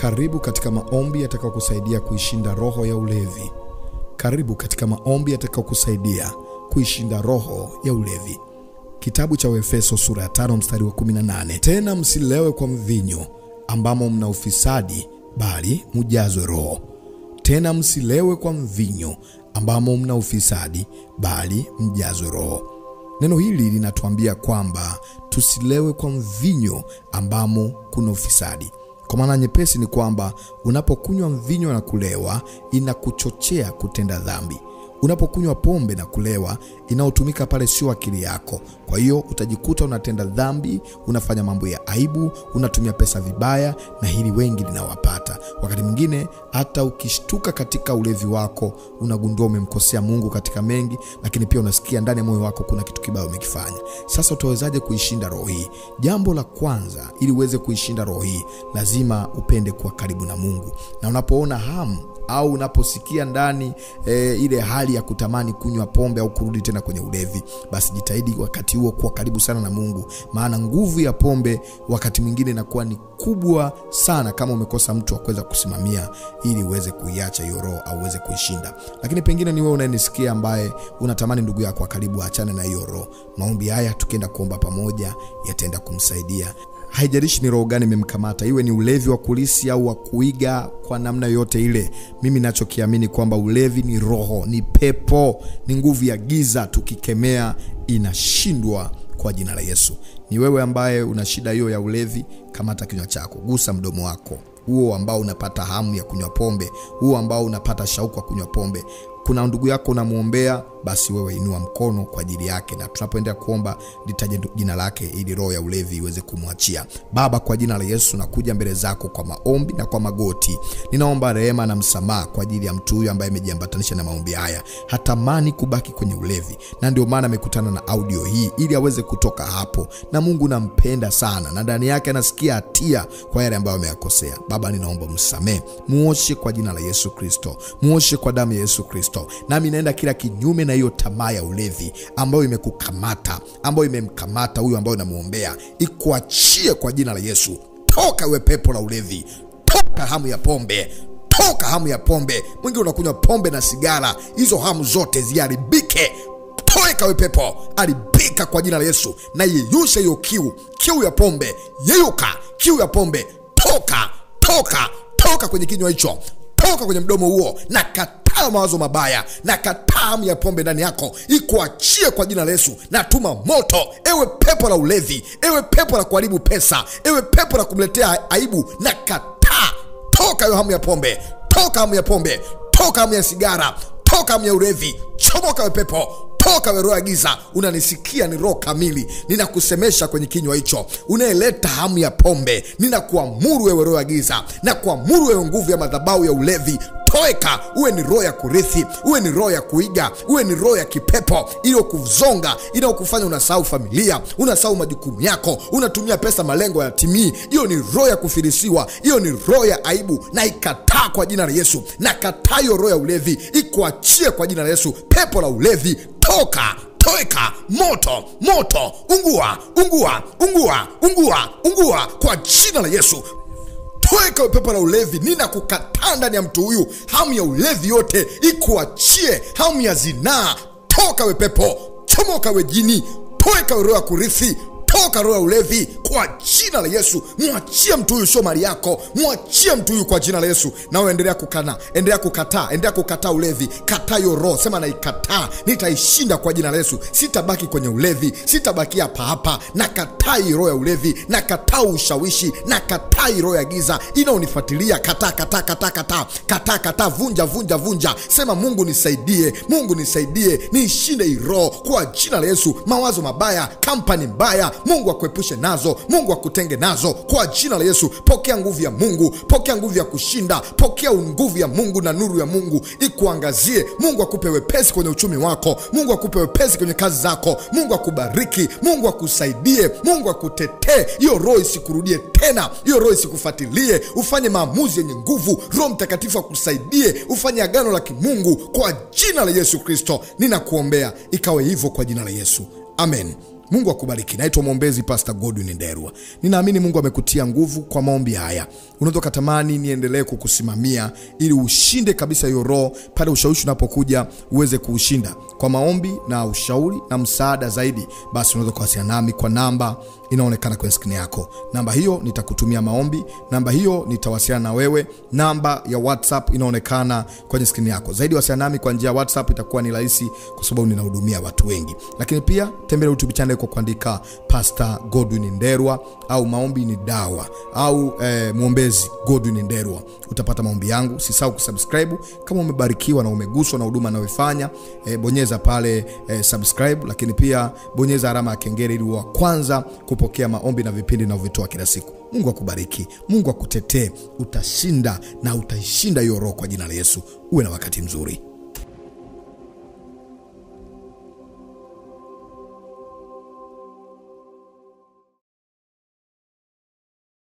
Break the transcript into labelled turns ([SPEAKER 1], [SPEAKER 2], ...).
[SPEAKER 1] Karibu katika maombi yatakayokusaidia kuishinda roho ya ulevi. Karibu katika maombi yatakayokusaidia kuishinda roho ya ulevi. Kitabu cha Waefeso sura ya 5 mstari wa 18, tena msilewe kwa mvinyo ambamo mna ufisadi, bali mujazwe Roho. Tena msilewe kwa mvinyo ambamo mna ufisadi, bali mjazwe Roho. Neno hili linatuambia kwamba tusilewe kwa mvinyo ambamo kuna ufisadi. Kwa maana nyepesi ni kwamba unapokunywa mvinyo na kulewa, inakuchochea kutenda dhambi. Unapokunywa pombe na kulewa, inayotumika pale sio akili yako. Kwa hiyo utajikuta unatenda dhambi, unafanya mambo ya aibu, unatumia pesa vibaya, na hili wengi linawapata. Wakati mwingine hata ukishtuka katika ulevi wako, unagundua umemkosea Mungu katika mengi, lakini pia unasikia ndani ya moyo wako kuna kitu kibaya umekifanya. Sasa utawezaje kuishinda roho hii? Jambo la kwanza, ili uweze kuishinda roho hii, lazima upende kuwa karibu na Mungu, na unapoona hamu au unaposikia ndani e, ile hali ya kutamani kunywa pombe au kurudi tena kwenye ulevi, basi jitahidi wakati huo kuwa karibu sana na Mungu, maana nguvu ya pombe wakati mwingine inakuwa ni kubwa sana, kama umekosa mtu wa kuweza kusimamia ili uweze kuiacha hiyo roho au uweze kuishinda. Lakini pengine ni wewe unayenisikia ambaye unatamani ndugu yako wa karibu aachane na hiyo roho. Maombi haya tukienda kuomba pamoja yataenda kumsaidia haijalishi ni roho gani imemkamata, iwe ni ulevi wa kulisi au wa kuiga, kwa namna yote ile. Mimi nachokiamini kwamba ulevi ni roho, ni pepo, ni nguvu ya giza. Tukikemea inashindwa kwa jina la Yesu. Ni wewe ambaye una shida hiyo ya ulevi, kamata kinywa chako, gusa mdomo wako huo ambao unapata hamu ya kunywa pombe, huo ambao unapata shauku ya kunywa pombe kuna ndugu yako unamwombea, basi wewe inua mkono kwa ajili yake, na tunapoendelea kuomba litaje jina lake ili roho ya ulevi iweze kumwachia. Baba, kwa jina la Yesu nakuja mbele zako kwa maombi na kwa magoti, ninaomba rehema na msamaha kwa ajili ya mtu huyu ambaye amejiambatanisha na maombi haya, hatamani kubaki kwenye ulevi, na ndio maana amekutana na audio hii ili aweze kutoka hapo. Na Mungu nampenda sana, na ndani yake anasikia hatia kwa yale ambayo ameyakosea. Baba, ninaomba msamehe, muoshe kwa jina la Yesu Kristo, muoshe kwa damu ya Yesu Kristo nami naenda kila kinyume na hiyo tamaa ya ulevi ambayo imekukamata ambayo imemkamata huyu ambayo namwombea, ikuachie kwa jina la Yesu. Toka we pepo la ulevi, toka hamu ya pombe, toka hamu ya pombe. Mwingine unakunywa pombe na sigara, hizo hamu zote ziharibike. Toeka we pepo, haribika kwa jina la Yesu, na yeyusha hiyo kiu, kiu ya pombe, yeyuka, kiu ya pombe, toka, toka, toka kwenye kinywa hicho, toka kwenye mdomo huo, na kataa mawazo mabaya na kataa ya pombe ndani yako, ikuachie kwa jina la Yesu. Natuma moto, ewe pepo la ulevi, ewe pepo la kuharibu pesa, ewe pepo la kumletea aibu, na kataa. Toka hiyo hamu ya pombe, toka hamu ya pombe, toka hamu ya sigara, toka hamu ya ulevi, chomoka we pepo toka we roho ya giza. Unanisikia? Ni roho kamili, ninakusemesha kwenye kinywa hicho, unayeleta hamu ya pombe. Ninakuamuru wewe roho ya giza, na kuamuru wewe nguvu ya madhabahu ya ulevi Toeka, uwe ni roho ya kurithi, uwe ni roho ya kuiga, uwe ni roho ya kipepo iliyokuzonga, inayokufanya unasahau familia, unasahau majukumu yako, unatumia pesa malengo ya timii. Hiyo ni roho ya kufirisiwa, hiyo ni roho ya aibu, na ikataa kwa jina la Yesu. Na kataa hiyo roho ya ulevi, ikuachie kwa jina la Yesu. Pepo la ulevi, toka Toeka moto, moto, ungua, ungua, ungua, ungua, ungua kwa jina la Yesu. Toeka upepo la ulevi, ninakukataa ndani ya mtu huyu. Hamu ya ulevi yote ikuachie. Hamu ya zinaa, toka we pepo, chomoka we jini, toeka roho ya kurithi. Toka roho ya ulevi kwa jina la Yesu. Mwachie mtu huyu, sio mali yako. Mwachie mtu huyu kwa jina la Yesu. Nawe endelea kukana, endelea kukataa, endelea kukataa ulevi. Kataa hiyo roho, sema naikataa, nitaishinda kwa jina la Yesu. Sitabaki kwenye ulevi, sitabaki hapa hapa. Nakataa hii roho ya ulevi, nakataa ushawishi, nakataa hii roho ya giza inaonifuatilia. Kataa, kataa, kataa, kataa, kataa, kataa, vunja, vunja, vunja. Sema Mungu nisaidie, Mungu nisaidie, niishinde hii roho kwa jina la Yesu. Mawazo mabaya, kampani mbaya Mungu akuepushe nazo, Mungu akutenge nazo kwa jina la Yesu. Pokea nguvu ya Mungu, pokea nguvu ya kushinda, pokea nguvu ya Mungu na nuru ya Mungu ikuangazie. Mungu akupe wepesi kwenye uchumi wako, Mungu akupe wepesi kwenye kazi zako, Mungu akubariki, Mungu akusaidie, Mungu akutetee. Hiyo roho isikurudie tena, hiyo roho isikufuatilie. Ufanye maamuzi yenye nguvu, Roho Mtakatifu akusaidie, ufanye agano la kimungu kwa jina la Yesu Kristo. Ninakuombea ikawe hivyo kwa jina la Yesu, amen. Mungu akubariki. Naitwa mwombezi Pastor Godwin Nderwa. Ninaamini Mungu amekutia nguvu kwa maombi haya. Unaweza ukatamani niendelee kukusimamia ili ushinde kabisa hiyo roho pale ushawishi unapokuja uweze kuushinda. Kwa maombi na ushauri na msaada zaidi, basi unaweza kuwasiliana nami kwa namba inaonekana kwenye skrini yako. Namba hiyo nitakutumia maombi, namba hiyo nitawasiliana na wewe. Namba ya WhatsApp inaonekana kwenye skrini yako. Zaidi wasiliana nami kwa njia ya WhatsApp, itakuwa ni rahisi kwa sababu ninahudumia watu wengi. Lakini pia tembelea YouTube channel kwa kuandika Pastor Godwin Nderwa au maombi ni dawa au eh, mwombezi Godwin Nderwa, utapata maombi yangu. Usisahau kusubscribe kama umebarikiwa na umeguswa na huduma anayoifanya. Eh, bonyeza pale eh, subscribe, lakini pia bonyeza alama ya kengele ili wa kwanza kupokea maombi na vipindi ninavyovitoa kila siku. Mungu akubariki, Mungu akutetee, utashinda na utaishinda hiyo roho kwa jina la Yesu. Uwe na wakati mzuri.